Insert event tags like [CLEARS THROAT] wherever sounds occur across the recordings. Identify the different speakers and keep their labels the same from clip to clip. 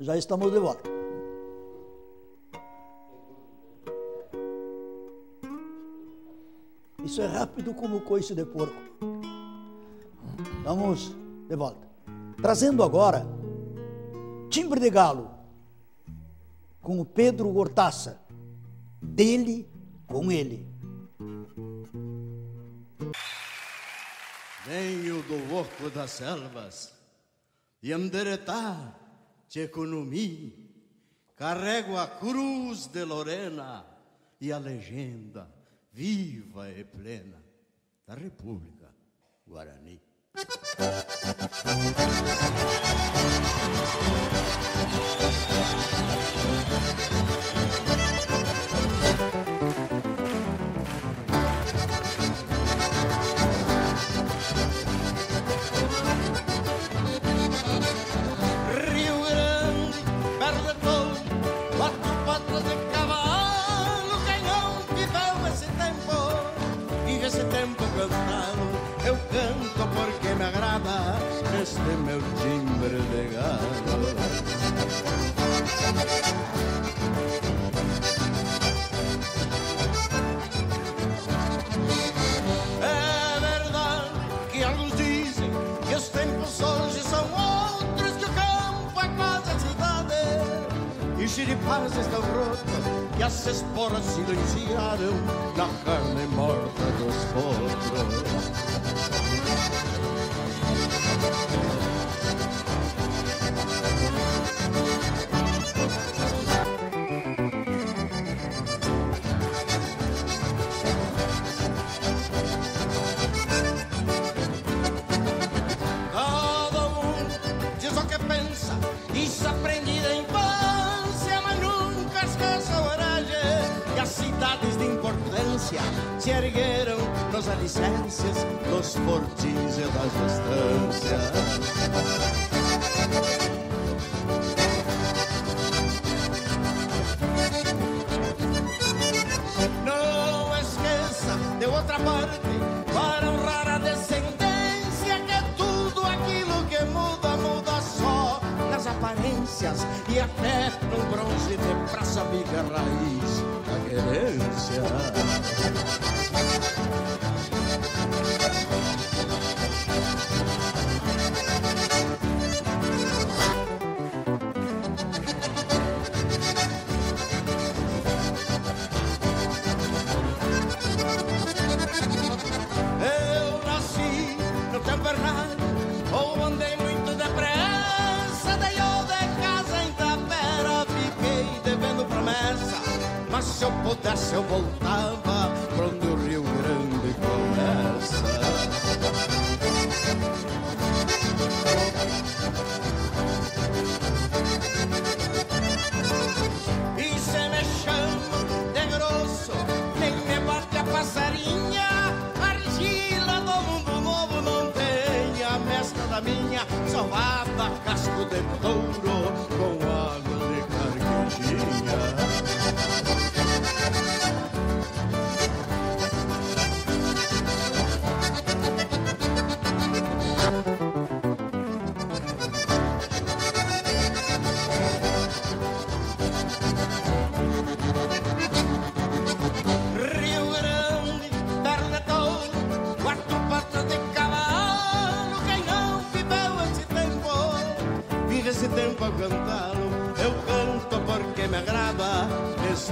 Speaker 1: Já estamos de volta. Isso é rápido como coice de porco. Vamos de volta. Trazendo agora Timbre de Galo com o Pedro Hortaça. Dele com ele.
Speaker 2: Venho do oco das selvas e Anderetá, Tcheconomi, carrego a cruz de Lorena e a legenda viva e plena da República Guarani. Rio estão rotas, e as esporas silenciaram na carne morta dos potros. Alicerces dos fortins e das estâncias. Não esqueça de outra parte para honrar a descendência que tudo aquilo que muda, muda só nas aparências e até no bronze de praça vive raiz da querência.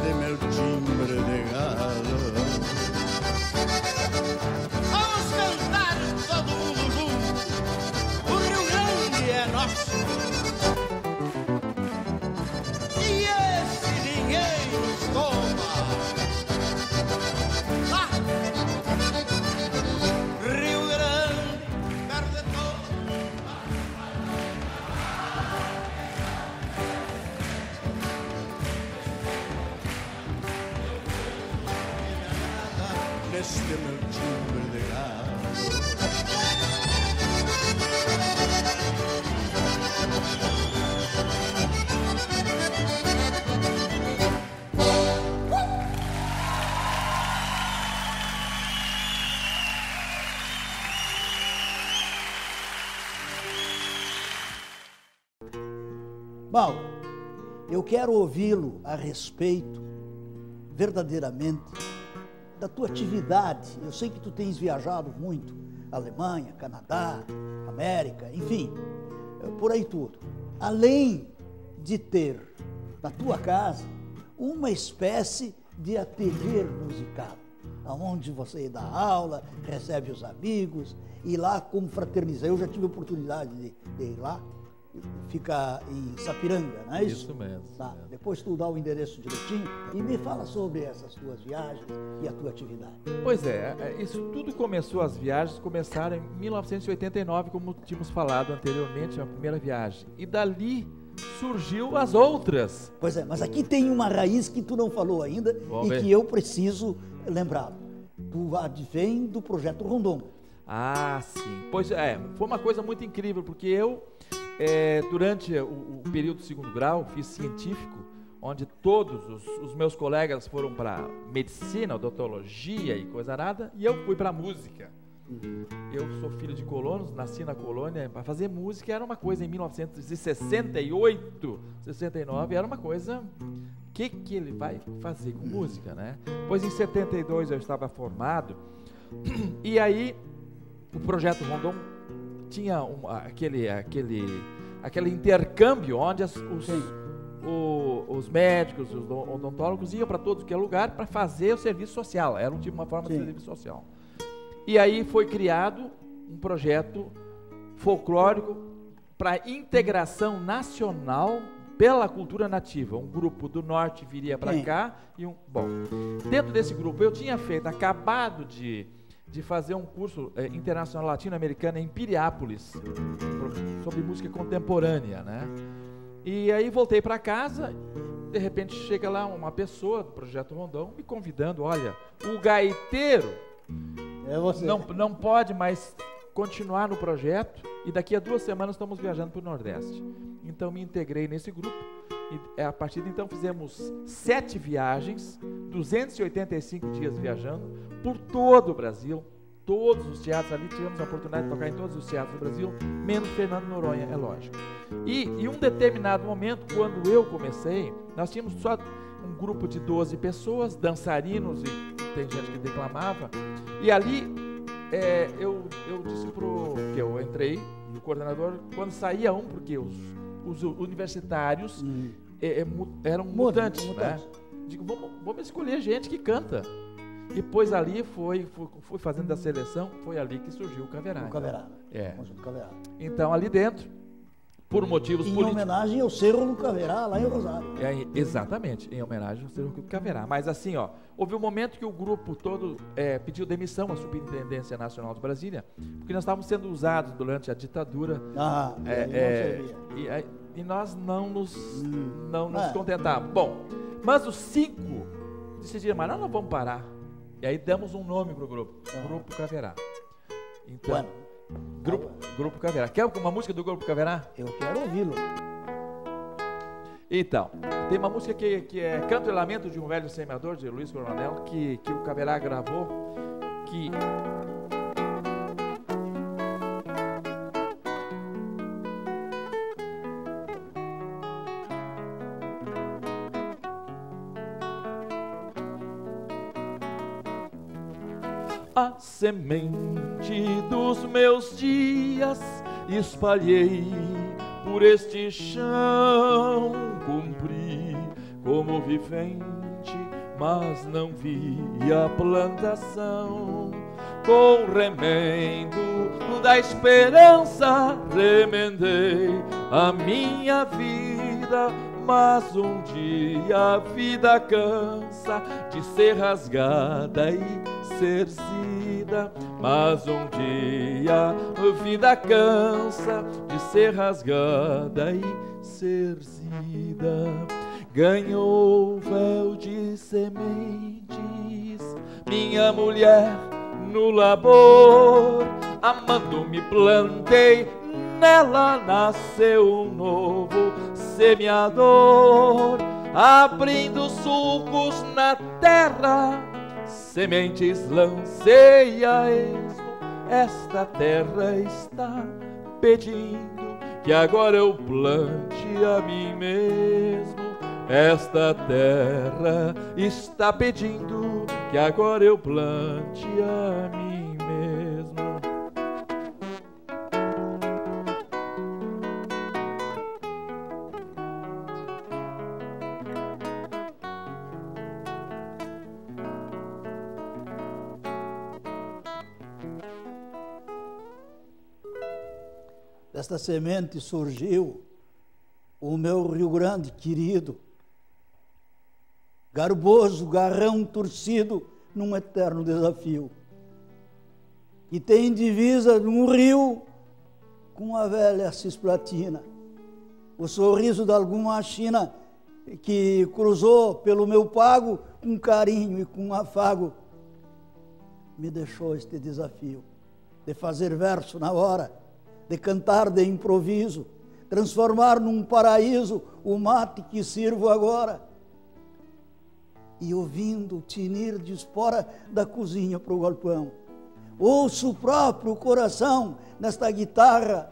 Speaker 2: Este meu timbre de galo. Vamos cantar todo mundo junto. O Rio Grande é nosso.
Speaker 1: Bom, Eu quero ouvi-lo a respeito, verdadeiramente, da tua atividade. Eu sei que tu tens viajado muito, Alemanha, Canadá, América, enfim, por aí tudo. Além de ter na tua casa uma espécie de ateliê musical, aonde você dá aula, recebe os amigos e lá confraterniza. Eu já tive oportunidade de, de ir lá fica em Sapiranga, não é isso?
Speaker 3: Isso mesmo.
Speaker 1: Tá. Depois tu dá o endereço direitinho e me fala sobre essas tuas viagens e a tua atividade.
Speaker 3: Pois é, é, isso tudo começou, as viagens começaram em 1989, como tínhamos falado anteriormente, a primeira viagem. E dali surgiu as outras.
Speaker 1: Pois é, mas aqui tem uma raiz que tu não falou ainda
Speaker 3: Vamos
Speaker 1: e
Speaker 3: ver.
Speaker 1: que eu preciso lembrá-lo. Tu advém do projeto Rondon.
Speaker 3: Ah, sim. Pois é, foi uma coisa muito incrível, porque eu, é, durante o, o período do segundo grau, fiz científico, onde todos os, os meus colegas foram para medicina, odontologia e coisa arada, e eu fui para música. Eu sou filho de colonos, nasci na colônia. Para fazer música era uma coisa em 1968, 69, era uma coisa. O que, que ele vai fazer com música, né? Pois em 72 eu estava formado, [CLEARS THROAT] e aí o projeto Rondon tinha um- aquele, aquele, aquele intercâmbio onde as- os, o- os médicos, os do- odontólogos iam para todo que é lugar para fazer o serviço social. Era um tipo uma forma de
Speaker 1: Sim.
Speaker 3: serviço social. E aí foi criado um projeto folclórico para integração nacional pela cultura nativa. Um grupo do norte viria para cá e um. Bom, dentro desse grupo eu tinha feito, acabado de, de fazer um curso eh, internacional latino-americano em Piriápolis sobre música contemporânea, né? E aí voltei para casa, de repente chega lá uma pessoa do Projeto Rondão me convidando, olha, o gaiteiro
Speaker 1: É você.
Speaker 3: não, não pode mais continuar no projeto e daqui a duas semanas estamos viajando para o Nordeste. Então me integrei nesse grupo e é, a partir de então fizemos sete viagens, 285 dias viajando por todo o Brasil, todos os teatros ali, tivemos a oportunidade de tocar em todos os teatros do Brasil, menos Fernando Noronha, é lógico. E em um determinado momento, quando eu comecei, nós tínhamos só um grupo de 12 pessoas, dançarinos e tem gente que declamava, e ali é, eu, eu disse pro que eu entrei no coordenador quando saía um, porque os, os universitários
Speaker 1: Hum.
Speaker 3: é, é, eram mutantes,
Speaker 1: mutantes.
Speaker 3: né? Digo, vamos, vamos escolher gente que canta. E depois ali foi, foi, fui fazendo a seleção, foi ali que surgiu o Caverá.
Speaker 1: O Caverá.
Speaker 3: É. Então ali dentro, por motivos
Speaker 1: Em
Speaker 3: políticos.
Speaker 1: homenagem ao Cerro do Caverá, lá em Rosário.
Speaker 3: É, exatamente, em homenagem ao Cerro do Caverá. Mas assim, ó, houve um momento que o grupo todo é, pediu demissão à Superintendência Nacional de Brasília, porque nós estávamos sendo usados durante a ditadura.
Speaker 1: Ah,
Speaker 3: É,
Speaker 1: não
Speaker 3: é, e, e nós não nos,
Speaker 1: Hum.
Speaker 3: não nos
Speaker 1: É.
Speaker 3: contentávamos. Bom, mas os cinco decidiram, mas nós não vamos parar. E aí damos um nome para o grupo,
Speaker 1: Ah.
Speaker 3: Grupo Caverá. Então,
Speaker 1: Bueno,
Speaker 3: grupo, grupo Caverá. Quer uma música do Grupo Caverá?
Speaker 1: eu quero ouvi-lo.
Speaker 3: Então, tem uma música que, que é Canto e Lamento de um Velho Semeador, de Luiz Coronel, que, que o Caverá gravou, que... semente dos meus dias espalhei por este chão, cumpri como vivente, mas não vi a plantação. Com remendo da esperança remendei a minha vida, mas um dia a vida cansa de ser rasgada e cerzida. Mas um dia a vida cansa de ser rasgada e cerzida. Ganhou véu de sementes, minha mulher no labor, amando-me plantei, nela nasceu um novo semeador, abrindo sulcos na terra, sementes lancei a esmo, esta terra está pedindo que agora eu plante a mim mesmo. Esta terra está pedindo que agora eu plante a mim
Speaker 1: Semente surgiu o meu Rio Grande querido, garboso, garrão torcido num eterno desafio. E tem divisa num rio com a velha cisplatina. O sorriso de alguma China que cruzou pelo meu pago com carinho e com afago me deixou este desafio de fazer verso na hora de cantar de improviso, transformar num paraíso o mate que sirvo agora. E ouvindo o tinir de espora da cozinha para o galpão, ouço o próprio coração nesta guitarra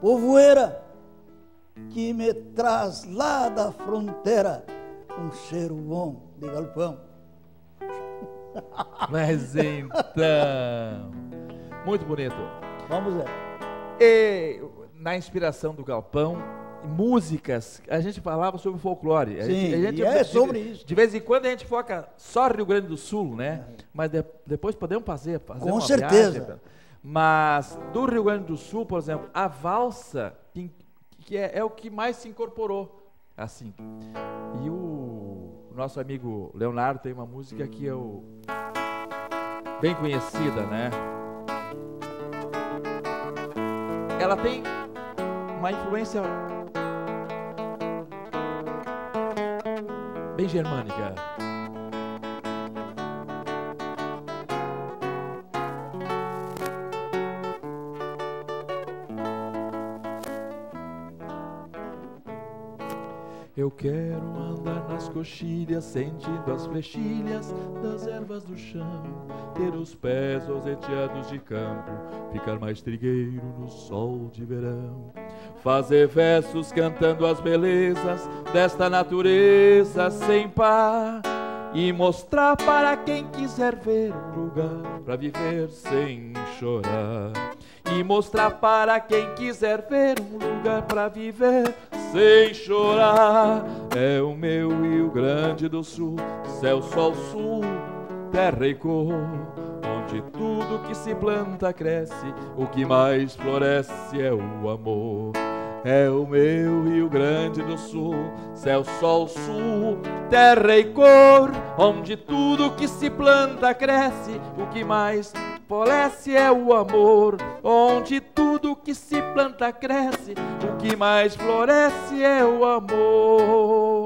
Speaker 1: povoeira que me traz lá da fronteira um cheiro bom de galpão. [LAUGHS]
Speaker 3: Mas então, muito bonito.
Speaker 1: Vamos ver.
Speaker 3: E, na inspiração do Galpão, músicas, a gente falava sobre folclore. A
Speaker 1: Sim,
Speaker 3: gente, a gente,
Speaker 1: é
Speaker 3: de,
Speaker 1: sobre isso.
Speaker 3: De vez em quando a gente foca só Rio Grande do Sul, né? Mas de- depois podemos fazer, fazer
Speaker 1: Com
Speaker 3: uma
Speaker 1: certeza.
Speaker 3: viagem. Mas do Rio Grande do Sul, por exemplo, a valsa, que, que é, é o que mais se incorporou, assim. E o nosso amigo Leonardo tem uma música que é o bem conhecida, né? Ela tem uma influência bem germânica. Eu quero andar nas coxilhas, sentindo as flechilhas das ervas do chão, ter os pés roseteados de campo, ficar mais trigueiro no sol de verão, fazer versos cantando as belezas desta natureza sem par e mostrar para quem quiser ver um lugar para viver sem chorar. E mostrar para quem quiser ver um lugar para viver sem chorar. É o meu Rio Grande do Sul, céu, sol, sul, terra e cor. Onde tudo que se planta cresce, o que mais floresce é o amor. É o meu Rio Grande do Sul, céu, sol, sul, terra e cor, onde tudo que se planta cresce, o que mais floresce é o amor, onde tudo que se planta cresce, o que mais floresce é o amor.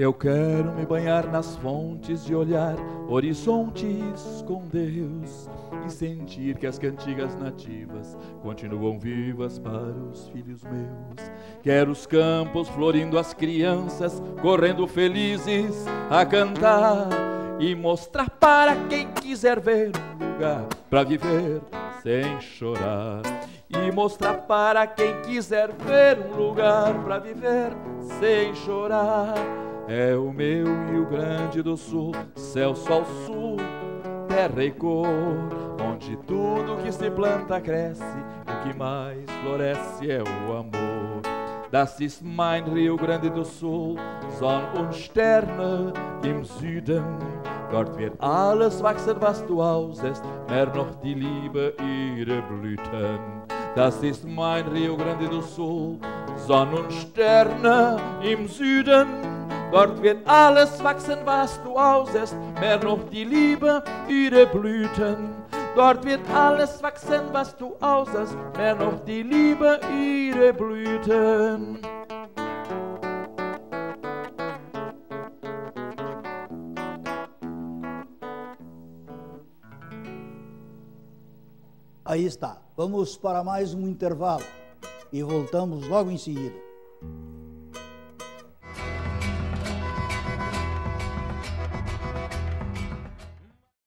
Speaker 3: Eu quero me banhar nas fontes e olhar horizontes com Deus e sentir que as cantigas nativas continuam vivas para os filhos meus. Quero os campos florindo as crianças correndo felizes a cantar e mostrar para quem quiser ver um lugar para viver sem chorar. E mostrar para quem quiser ver um lugar para viver sem chorar. É o meu Rio Grande do Sul, céu, sol, sul, terra e cor, onde tudo que se planta cresce, o que mais floresce é o amor. Das ist mein Rio Grande do Sul, Sonne und Sterne im Süden. Dort wird alles wachsen, was du aussäst, mehr noch die Liebe ihre Blüten. Das ist mein Rio Grande do Sul, Sonne und Sterne im Süden. Dort wird alles wachsen, was du aussäst, mehr noch die Liebe ihre Blüten. Dort wird alles wachsen, was du aussäst, mehr noch die Liebe ihre Blüten.
Speaker 1: Aí está. Vamos para mais um intervalo e voltamos logo em seguida.